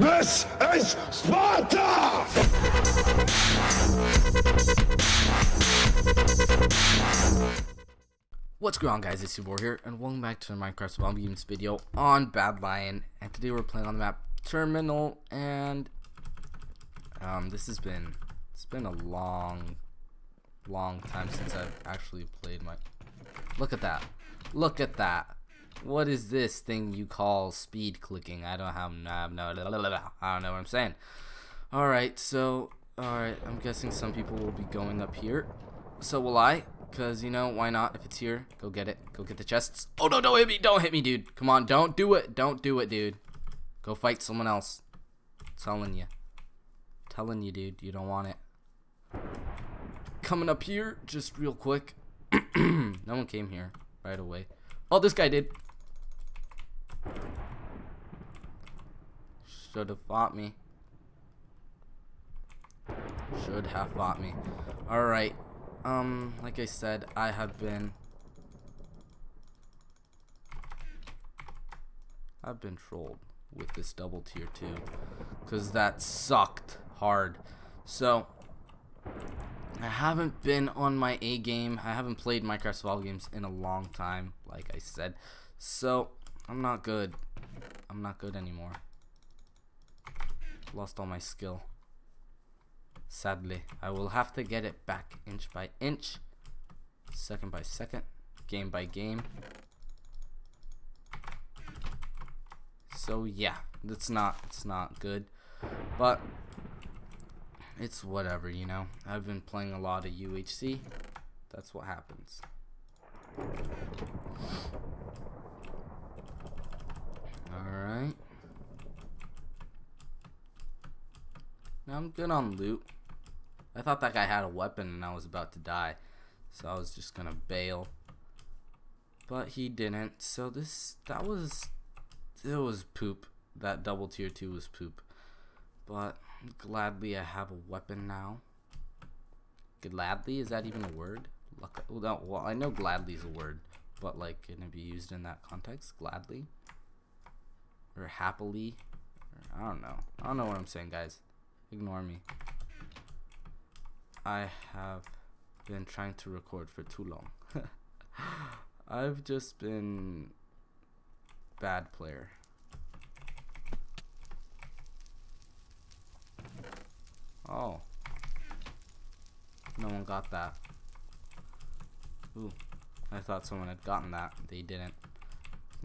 This is Sparta! What's going on guys, it's Suvor here, and welcome back to the Minecraft Survival Games video on Badlion, and today we're playing on the map Terminal, and um, this has been, it's been a long, long time since I've actually played my, look at that, look at that, what is this thing you call speed clicking, I don't have, no, no, I don't know what I'm saying, alright, so, alright, I'm guessing some people will be going up here, so will I, because, you know, why not? If it's here, go get it. Go get the chests. Oh, no, don't hit me. Don't hit me, dude. Come on, don't do it. Don't do it, dude. Go fight someone else. telling you. telling you, dude. You don't want it. Coming up here, just real quick. no one came here right away. Oh, this guy did. Should have fought me. Should have fought me. Alright um, like I said, I have been I've been trolled with this double tier 2 because that sucked hard. So I haven't been on my A game. I haven't played Minecraft survival games in a long time, like I said. So I'm not good. I'm not good anymore. Lost all my skill. Sadly, I will have to get it back inch by inch, second by second, game by game. So yeah, it's not it's not good, but it's whatever, you know. I've been playing a lot of UHC. That's what happens. Alright. Now I'm good on loot. I thought that guy had a weapon and I was about to die. So I was just gonna bail. But he didn't. So this, that was, it was poop. That double tier 2 was poop. But gladly I have a weapon now. Gladly? Is that even a word? Well, I know gladly is a word. But like, can it be used in that context? Gladly? Or happily? Or, I don't know. I don't know what I'm saying, guys. Ignore me. I have been trying to record for too long. I've just been bad player. Oh. No one got that. Ooh. I thought someone had gotten that. They didn't.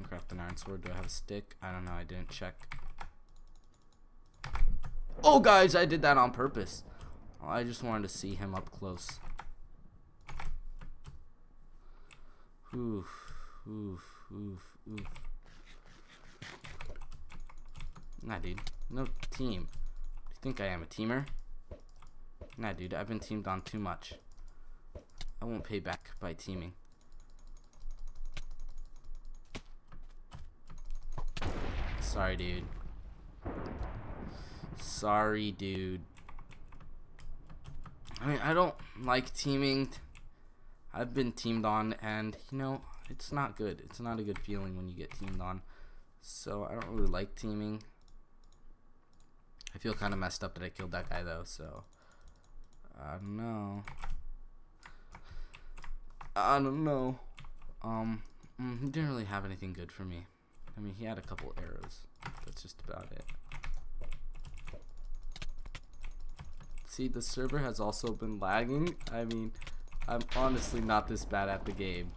Craft an iron sword. Do I have a stick? I don't know. I didn't check. Oh, guys, I did that on purpose. I just wanted to see him up close. Oof, oof, oof, oof. Nah, dude. No team. You think I am a teamer? Nah, dude. I've been teamed on too much. I won't pay back by teaming. Sorry, dude. Sorry, dude. I mean, I don't like teaming. I've been teamed on, and you know, it's not good. It's not a good feeling when you get teamed on. So I don't really like teaming. I feel kind of messed up that I killed that guy though. So I don't know. I don't know. Um, mm, he didn't really have anything good for me. I mean, he had a couple arrows. That's just about it. See, the server has also been lagging. I mean, I'm honestly not this bad at the game.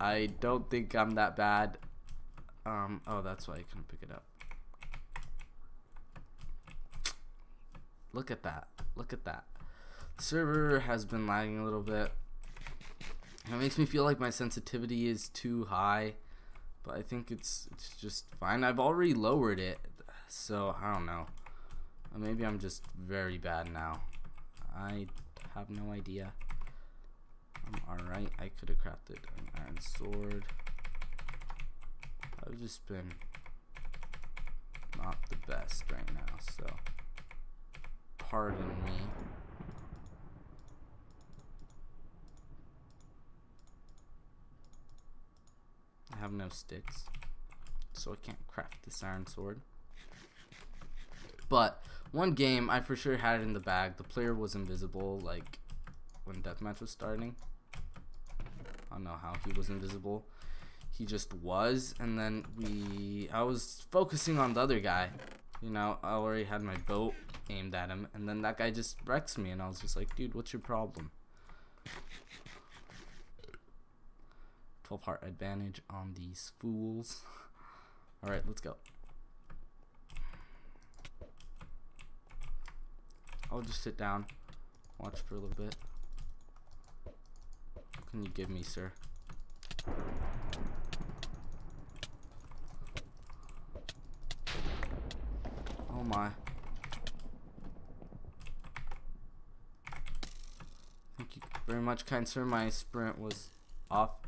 I don't think I'm that bad. Um, oh, that's why I couldn't pick it up. Look at that. Look at that. server has been lagging a little bit. It makes me feel like my sensitivity is too high, but I think it's it's just fine. I've already lowered it, so I don't know. Uh, maybe I'm just very bad now. I have no idea. I'm alright. I could have crafted an iron sword. I've just been not the best right now, so pardon me. No sticks, so I can't craft this iron sword. But one game, I for sure had it in the bag. The player was invisible, like when deathmatch was starting. I don't know how he was invisible. He just was, and then we. I was focusing on the other guy. You know, I already had my boat aimed at him, and then that guy just wrecks me, and I was just like, dude, what's your problem? 12 heart advantage on these fools. Alright, let's go. I'll just sit down, watch for a little bit. What can you give me, sir? Oh my. Thank you very much, kind sir. My sprint was off.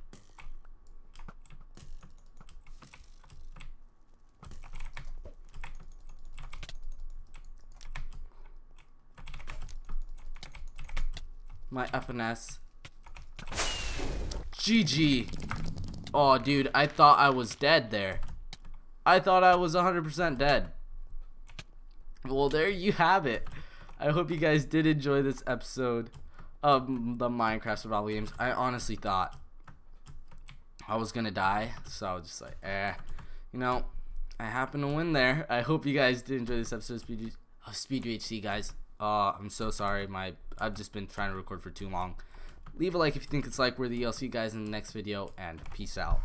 My FNS. GG. Oh, dude, I thought I was dead there. I thought I was 100% dead. Well, there you have it. I hope you guys did enjoy this episode of the Minecraft survival games. I honestly thought I was gonna die, so I was just like, eh. You know, I happen to win there. I hope you guys did enjoy this episode of Speed, oh, Speed UHC, guys. Uh, I'm so sorry. My I've just been trying to record for too long. Leave a like if you think it's like worthy. I'll see you guys in the next video, and peace out.